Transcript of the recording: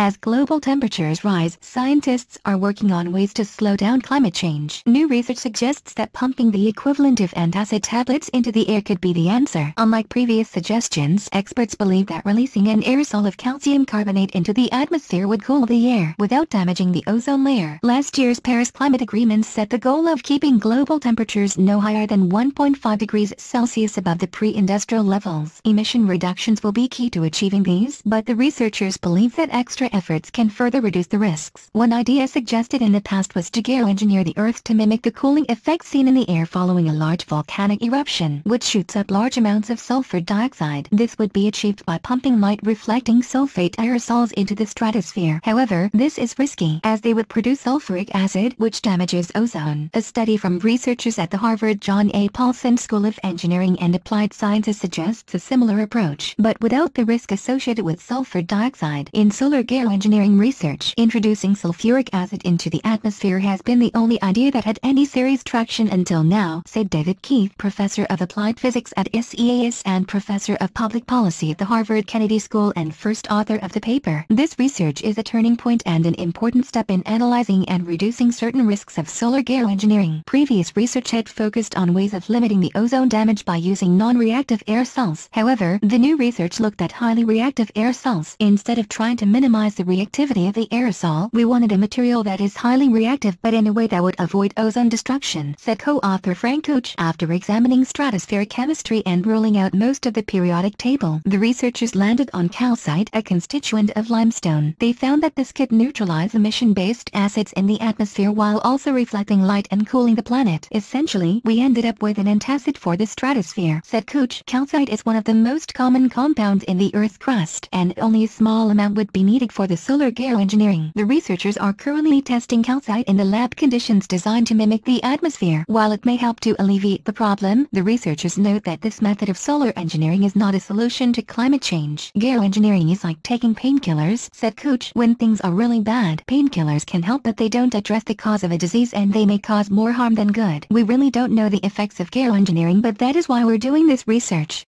As global temperatures rise, scientists are working on ways to slow down climate change. New research suggests that pumping the equivalent of antacid tablets into the air could be the answer. Unlike previous suggestions, experts believe that releasing an aerosol of calcium carbonate into the atmosphere would cool the air without damaging the ozone layer. Last year's Paris Climate Agreement set the goal of keeping global temperatures no higher than 1.5 degrees Celsius above the pre-industrial levels. Emission reductions will be key to achieving these, but the researchers believe that extra efforts can further reduce the risks. One idea suggested in the past was to geoengineer the Earth to mimic the cooling effect seen in the air following a large volcanic eruption, which shoots up large amounts of sulfur dioxide. This would be achieved by pumping light-reflecting sulfate aerosols into the stratosphere. However, this is risky, as they would produce sulfuric acid, which damages ozone. A study from researchers at the Harvard John A. Paulson School of Engineering and Applied Sciences suggests a similar approach, but without the risk associated with sulfur dioxide. In solar geoengineering research, introducing sulfuric acid into the atmosphere has been the only idea that had any serious traction until now, said David Keith, professor of applied physics at SEAS and professor of public policy at the Harvard Kennedy School and first author of the paper. This research is a turning point and an important step in analyzing and reducing certain risks of solar geoengineering. Previous research had focused on ways of limiting the ozone damage by using non-reactive aerosols. However, the new research looked at highly reactive aerosols. Instead of trying to minimize the reactivity of the aerosol, we wanted a material that is highly reactive but in a way that would avoid ozone destruction, said co-author Frank Keutsch. After examining stratospheric chemistry and ruling out most of the periodic table, the researchers landed on calcite, a constituent of limestone. They found that this could neutralize emission-based acids in the atmosphere while also reflecting light and cooling the planet. Essentially, we ended up with an antacid for the stratosphere, said Keutsch. Calcite is one of the most common compounds in the Earth's crust, and only a small amount would be needed for the solar geoengineering. The researchers are currently testing calcite in the lab conditions designed to mimic the atmosphere. While it may help to alleviate the problem, the researchers note that this method of solar engineering is not a solution to climate change. Geoengineering is like taking painkillers, said Keutsch. When things are really bad, painkillers can help but they don't address the cause of a disease and they may cause more harm than good. We really don't know the effects of geoengineering but that is why we're doing this research.